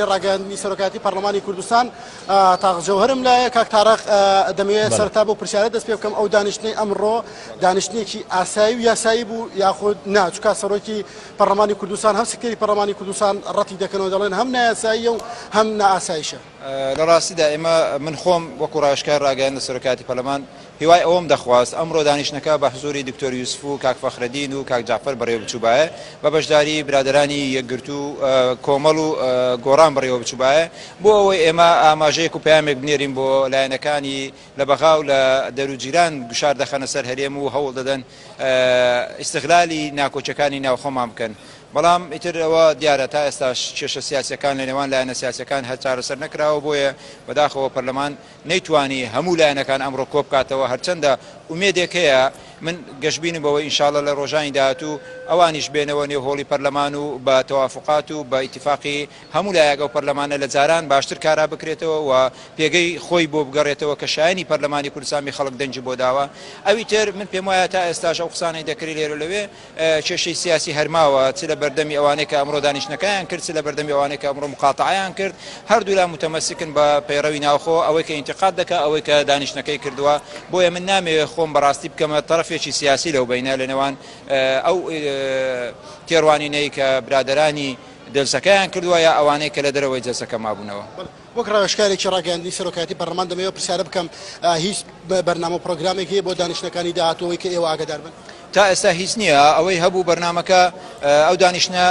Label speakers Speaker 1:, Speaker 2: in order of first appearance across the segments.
Speaker 1: ڕاگەاندنی سەرۆکاتی پەرلمانی کوردستان تاغجەوهرم لایە کاکتارەق دەمەوێت سەرتا بۆ پرسیارە دەست پێ بکەم ئەو دانیشتنی ئەمڕۆ دانیشتێکی ئاسایی و یاسایی بوو یاخود ناچکا سەرۆکی پەرلمانی کوردستان هەم سکتری پەرلمانی کوردستان ڕەتی دەکەنەوە دەڵێن هەم نایاساییە و هەم نائاسایشە
Speaker 2: لە ڕاستیدا ئێمە من خۆم وەکو ڕاشکار ڕاگەاندە سەرۆکاتی پەرلمان هیوای ئەوم دەخواست ئەمڕۆ دانیشتەکە بە حزوری دکتۆر یوسف و کاک فەخردین و کاک جافەر بەڕێوبچوبایە بە بەشداری برادرانی یەکگرتو کۆمەڵ و گۆڕ گۆڕان بڕێوە بچوبایە بۆ ئەوەی ئێمە ئاماژەیەک و پامێک بنێریم بۆ لایەنەکانی لە بەغااو لە دەروجیران گوشار دەخەنە سەر هەرێم و هەوڵ دەدەن ئیسەخلالی ناکۆچەکانی ناوخۆمان بکەن. بەڵام ئیتر ئەوە دیارە تا ئێستاش کێشە سیاسەکان لە نێوان لایەنە سیاسەکان هەر چارەسەر نەکراوە بۆیە بەداخەوە پەرلەمان نەیتوانی هەموو لایەنەکان ئەمڕۆ کۆبکاتەوە هەرچەندە ئومێدێک هەیە من گەشتبینم بەوەی ئینشاالە لە ڕۆژانی داهاتوو ئەوانیش بێنەوە نێوهۆڵی پەرلەمان و بە تەوافقات و بە ئیتفاقی هەموو لایەگە و پەرلەمانە لە جاران باشتر کارا بکرێتەوە و پێگەی خۆی بۆ بگەڕێتەوە کە شایانی پەرلەمانی کوردسامی خەڵک دەنج بۆ داوە ئەوی تر من پێم وایە تا ئێستاش ئەو قسانەی دەکری لێرە لەوێ چێشەی سیاسی هەرماوە چ لە بەردەمی ئەوانەیە کە ئەمڕۆ دانیشتەکەیان کرد چ لە بەردەمی ئەوانەیە کە ئەمڕۆ مقاتعیان کرد هەردوو لا متەمەسکن بە پەیڕەوی ناوخۆ ئەوەی کە ئینتقاد دەکە ئەوەی کە دانیشتەکەی کردووە بۆیە من نامەوێت خۆم بەڕاستی بکەمە طرف تەشوێکی سیاسی لەو بینە لەنەوان ئەو تێڕوانینەی کە برادرانی دەلسەکەیان کردووە یا ئەوانەی کە لە دەرەوەی جەسەکە مابوونەوە.
Speaker 1: وەک ڕاوشکارێکی ڕاگەاندی سەرۆکاتی بەرمان دەمەوە پرسیارە بکەم هیچ بەرنامە پرۆگرامێکی بۆ دانیشتەکانی داهاتەوەی کە ئێوە ئاگدار بن.
Speaker 2: تا ئێستا هیچ نییە ئەوەی هەبوو بەرنمەکە ئەو دانیشنە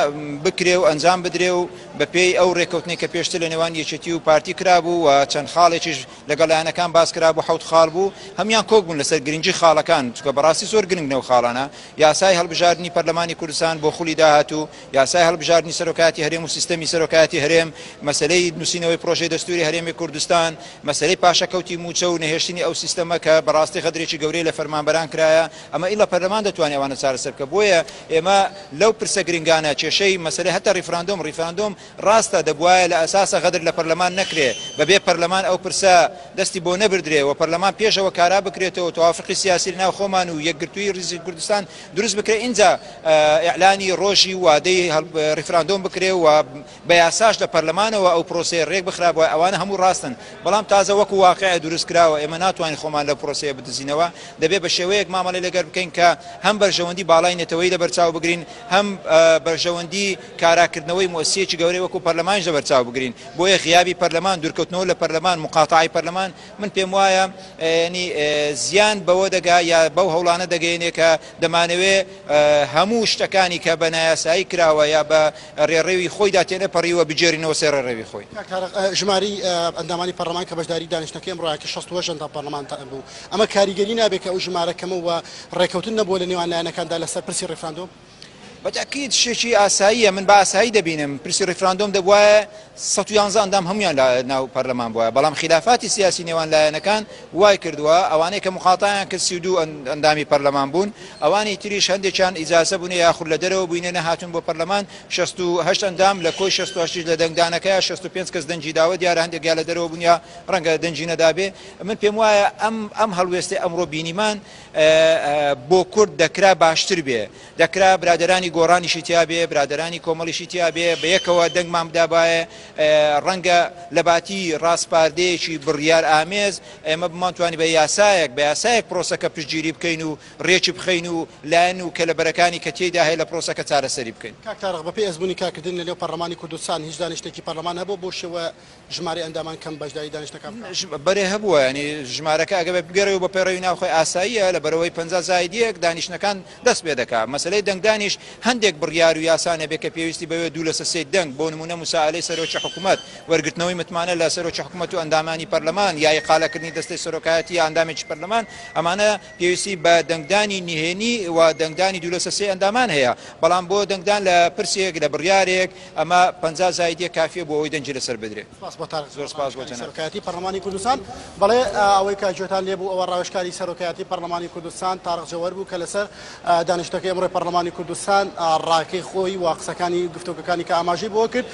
Speaker 2: بکرێ و ئەنجام بدرێ و بە پێی ئەو ڕێککەوتنی کە پێشتر لە نێوان یەکێتی و پارتی کرابوو و چەند خاڵێکیش لەگەڵایەنەکان باس کرابوو حوت خاڵ بوو هەمان کۆک بوون لەسەر گرنگجی خاڵەکان چکە بەڕاستی زۆر گرنگنەوە خاڵانە یاسای هەڵبژاردننی پەرلەمانی کوردستان بۆ خولی داهاتوو یاسای هەڵبژاردننی سەرۆکاتی هەرێم و سیستەمی سەرۆکاتی هەرێم مەسلەی نووسینەوەی پرۆژەی دەستوری هەرێمی کوردستان مەسلەی پاشەکەوتی موچە و نهێشتنی ئەو سیستەمە کە بەڕاستی خەدرێکی گەورەی لە فەرمانبەران کرایە ئەمە ئیلا پەرلەمان ناتوانانی ئەوانە چارەسەرکە بۆیە ئێمە لەو پرسە گرنگانە کێشەی مەسلەی هەتا ریفراندۆم ریفراندۆم ڕاستە دەبواە لە ئەساسە غەدر لە پەرلەمان نەکرێ بەبێ پەرلەمان ئەو پرسە دەستی بۆ نەبدرێ و پەرلەمان پێشەوە کارا بکرێتەوە توافقی سیاسی ناو خۆمان و یەکگرتووی ریزی کوردستان دروست بکرێ اینجا ئەعلانی ڕۆژی وادەی ریفراندۆم بکرێ و بە یاساش لە پەرلەمانەوە ئەو پرۆسی ڕێک بخراوە ئەوانە هەموو ڕاستن بەڵام تازە وەکو واقعە دروست کراوە ئێمە ناتوانین خۆمان لە پرۆسەیە بدزینەوە دەبێت بە شێوەیەک مامەڵی لەگەر بکەین کە هەم بەرژەوەندی باڵای نێتەوەی لە بەرچاو بگرین هەم بەرژەوەندی کاراکردنەوەی مۆسیەکی گەورەی وەکو پەرلەمانش لە بەرچاو بگرین بۆیە خیابی پەرلەمان دوورکەوتنەوە لە پەرلەمان مقاتعی پەرلەمان من پێم وایە نی زیان بەوە دەگا یا بەو هەوڵانە دەگەینێ کە دەمانەوێت هەموو شتەکانی کە بە نایاسایی کراوە یا بە ڕێڕێوی خۆی داتێنە پەڕیوە بجێرینەوە سێ ڕێوی خۆی
Speaker 1: ژماری ئەندامانی پەرلەمان کە بەشداری دانیشتەکەم ڕایکی 16 تا پەرلەمان تا بوو ئەمە کاریگەری نابێت کە ئەو ژمارەکەمەوە ڕێککەوتن نەبوو لە نێوان لایەنەکاندا لەسەر پرسی ڕێفاندۆم
Speaker 2: بەتاکیید شێکی ئاساییە من بە ئاسایی دەبینم پرسی ڕفراندۆم دەبواە 1970 ئەندام هەمویان لە ناو پەرلەمان بووە بەڵام خلافاتی سیاسی نێوان لایەنەکان وای کردووە ئەوانەیە کە مخاتایان کە سیدو ئەندامی پەرلەمان بوون ئەوانی تریش هەندێکیان ئیجاسە بوون یاخور لە دەرەوە بووینە هاتون بۆ پەرلەمان 16 ئەندام لە کۆی 16 لە دەنگدانەکە 65 کەس دەنجی داوە دیارە هەندێک گیا لە دەرەوە بوونیا ڕەنگە دەنجی نەدابێ من پێم وایە ئەم ئەم هەڵوێستی ئەمڕۆ بینیمان بۆ کورد دەکرا باشتر بێ دەکرا برادرانی برادرانی گۆڕانیشی تیاابێ برادرانی کۆمەڵیشی تیاابێ بەیەکەوە دەنگمان بدابایە ڕەنگە لەباتی ڕاستپاردەیەکی بڕیار ئامێز ئێمە بمانتوانی بە یاسایەک بە یاسایەک پرۆسەکە پشتگیری بکەین و ڕێکی بخەین و لاەن و کەلەبەرەکانی کە تێدا هەیە لە پرۆسەکە چارەسەری بکەین
Speaker 1: کاکتارغ بە پێ ئەزبوونی کاکردن لەو پەرلمانی کوردستان هیچ دانیشتێکی پەرلمان هەبوو بۆ شێوە ژماری ئەندامان کەم بەشداری دانیشتەکان بەرێ
Speaker 2: هەبووە ینی ژمارەکە ئەگە بگەڕێ و بە پێڕێوی ناوخۆی ئاساییە لە بەرەوەی 50 زایدیەک دانیشتەکان دەست پێ دەکات مەسلەی دەنگدانیش هەندێک بڕیار و یاسانە بێکە پێویستی بەوێ دوو لە سەسێ دەنگ بۆ نمونە موساعلی سەرۆکی حکوومەت وەرگرتنەوەی متمانە لە سەرۆکی حکوومەت و ئەندامانی پەرلەمان یای قالەکردنی دەستی سەرۆکایەتی ئەندامێکی پەرلەمان ئەمانە پێویستی بە دەنگدانی نهێنی و دەنگدانی دوو لە سەسێ ئەندامان هەیە بەڵام بۆ دەنگدان لە پرسێک لە بڕیارێک ئەمە پ زایدیە کافیە بۆ ئەوی دەنج لەسەر بدرێت
Speaker 1: زۆر سپاس سەرکایەتی پەرلمانی کوردستان بەڵێ ئەوەی کاگوێتان لێبوو ئەوە ڕاوشکاری سەرۆکایەتی پەرلمانی کوردستان تاڕخجەوەەر بوو کە لەسەر دانیشتەکەی ئەمڕۆی پەرلمانی کوردستان ئاڕاکەی خۆی و قسەکانی گفتوگەکانی کە ئاماژی بۆ کرد